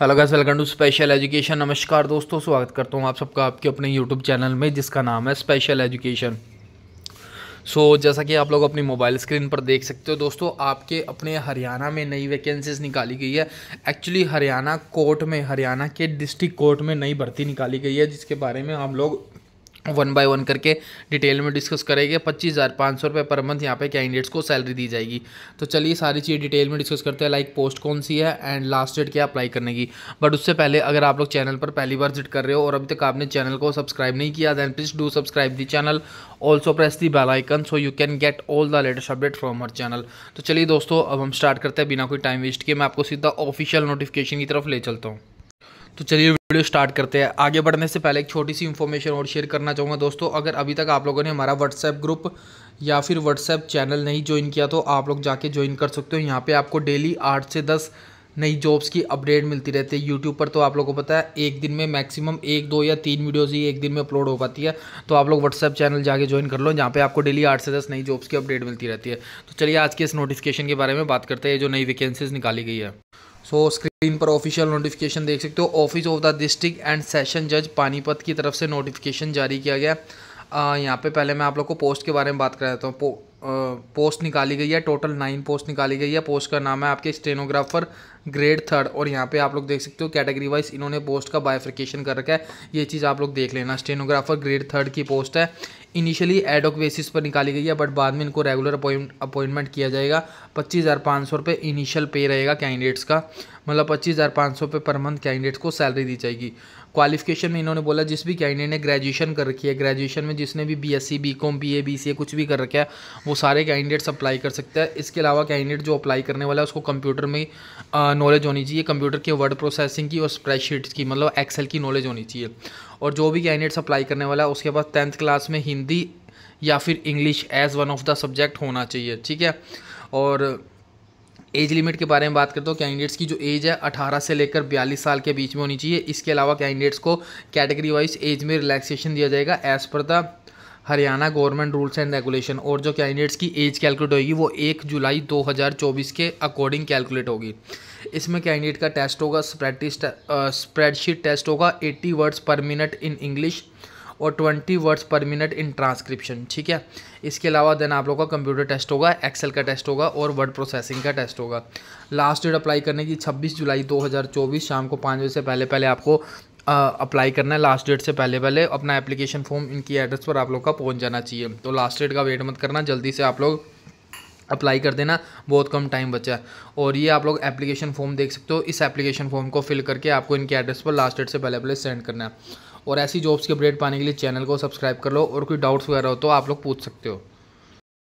Hello guys welcome to special education नमस्कार दोस्तों स्वागत करता हूँ आप सबका आपके अपने यूट्यूब चैनल में जिसका नाम है स्पेशल एजुकेशन सो so, जैसा कि आप लोग अपनी मोबाइल स्क्रीन पर देख सकते हो दोस्तों आपके अपने हरियाणा में नई वैकेंसीज निकाली गई है। एक्चुअली हरियाणा कोर्ट में हरियाणा के डिस्ट्रिक्ट कोर्ट में नई भर्ती निकाली गई है जिसके बारे में हम लोग वन बाय वन करके डिटेल में डिस्कस करेंगे। पच्चीस हज़ार पाँच सौ रुपये पर मंथ यहाँ पे कैंडिडेट्स को सैलरी दी जाएगी। तो चलिए सारी चीज़ डिटेल में डिस्कस करते हैं, लाइक पोस्ट कौन सी है एंड लास्ट डेट क्या अप्लाई करने की। बट उससे पहले अगर आप लोग चैनल पर पहली बार विज़िट कर रहे हो और अभी तक आपने चैनल को सब्सक्राइब नहीं किया then please do subscribe the channel also press the bell icon so you can get all the latest update from her channel तो चलिए दोस्तों, अब हम स्टार्ट करते हैं बिना कोई टाइम वेस्ट किए मैं आपको सीधा ऑफिशियल नोटिफिकेशन की तरफ़ ले चलता हूँ। तो चलिए वीडियो स्टार्ट करते हैं। आगे बढ़ने से पहले एक छोटी सी इन्फॉर्मेशन और शेयर करना चाहूँगा दोस्तों। अगर अभी तक आप लोगों ने हमारा व्हाट्सएप ग्रुप या फिर व्हाट्सएप चैनल नहीं ज्वाइन किया तो आप लोग जाके ज्वाइन कर सकते हो। यहाँ पे आपको डेली आठ से दस नई जॉब्स की अपडेट मिलती रहती है। यूट्यूब पर तो आप लोगों को पता है, एक दिन में मैक्सिमम एक, दो या तीन वीडियोज़ ही एक दिन में अपलोड हो पाती है। तो आप लोग व्हाट्सएप चैनल जाके ज्वाइन कर लो, जहाँ पे आपको डेली आठ से दस नई जॉब्स की अपडेट मिलती रहती है। तो चलिए आज के इस नोटिफिकेशन के बारे में बात करते हैं। जो नई वैकेंसीज निकाली गई है। सो स्क्रीन पर ऑफिशियल नोटिफिकेशन देख सकते हो। Office of the district and session जज पानीपत की तरफ़ से नोटिफिकेशन जारी किया गया। यहाँ पे पहले मैं आप लोग को पोस्ट के बारे में बात कर देता हूँ। पोस्ट निकाली गई है टोटल नाइन पोस्ट निकाली गई है। पोस्ट का नाम है आपके स्टेनोग्राफर ग्रेड थर्ड और यहाँ पे आप लोग देख सकते हो कैटेगरी वाइज इन्होंने पोस्ट का बायोफिकेशन कर रखा है। ये चीज़ आप लोग देख लेना स्टेनोग्राफर ग्रेड थर्ड की पोस्ट है। इनिशियली एडोक बेसिस पर निकाली गई है बट बाद में इनको रेगुलर अपॉइंटमेंट किया जाएगा। पच्चीस हज़ार पाँच सौ रुपये इनिशियल पे रहेगा कैंडिडेट्स का। मतलब पच्चीस हज़ार पाँच सौ रुपये पर मंथ कैंडिडेट्स को सैलरी दी जाएगी। क्वालिफिकेशन में इन्होंने बोला, जिस भी कैंडिडेट ने ग्रेजुएशन कर रखी है ग्रेजुएशन में जिसने भी B S C B com B A B C A कुछ भी कर रखा है, वो सारे कैंडिडेट्स अप्लाई कर सकते हैं। इसके अलावा कैंडिडेट जो अप्लाई करने वाला है, उसको कंप्यूटर में नॉलेज होनी चाहिए। कंप्यूटर के वर्ड प्रोसेसिंग की और स्प्रेडशीट्स की मतलब एक्सेल की नॉलेज होनी चाहिए। और जो भी कैंडिडेट्स अप्लाई करने वाला है, उसके बाद टेंथ क्लास में हिंदी या फिर English as one of the subject होना चाहिए, ठीक है? और एज लिमिट के बारे में बात करते हो कैंडिडेट्स की जो एज है 18 से लेकर 42 साल के बीच में होनी चाहिए। इसके अलावा कैंडिडेट्स को कैटेगरी वाइज एज में रिलैक्सेशन दिया जाएगा as per the Haryana government rules and regulation और जो कैंडिडेट्स की एज कैलकुलेट होगी वो एक जुलाई 2024 के अकॉर्डिंग कैलकुलेट होगी। इसमें कैंडिडेट का टेस्ट होगा स्प्रेडिस्ट स्प्रेडशीट टेस्ट होगा 80 वर्ड्स पर मिनट इन इंग्लिश और 20 वर्ड्स पर मिनट इन ट्रांसक्रिप्शन, ठीक है? इसके अलावा देन आप लोग का कंप्यूटर टेस्ट होगा, एक्सेल का टेस्ट होगा और वर्ड प्रोसेसिंग का टेस्ट होगा। लास्ट डेट अप्लाई करने की 26 जुलाई 2024 शाम को पाँच बजे से पहले पहले आपको अप्लाई करना है लास्ट डेट से पहले पहले, अपना एप्लीकेशन फॉर्म इनकी एड्रेस पर आप लोग का पहुँच जाना चाहिए। तो लास्ट डेट का वेट मत करना, जल्दी से आप लोग अप्लाई कर देना, बहुत कम टाइम बचा है। और ये आप लोग एप्लीकेशन फॉर्म देख सकते हो, इस एप्लीकेशन फॉर्म को फिल करके आपको इनके एड्रेस पर लास्ट डेट से पहले पहले सेंड करना है। और ऐसी जॉब्स की अपडेट पाने के लिए चैनल को सब्सक्राइब कर लो, और कोई डाउट्स वगैरह हो तो आप लोग पूछ सकते हो।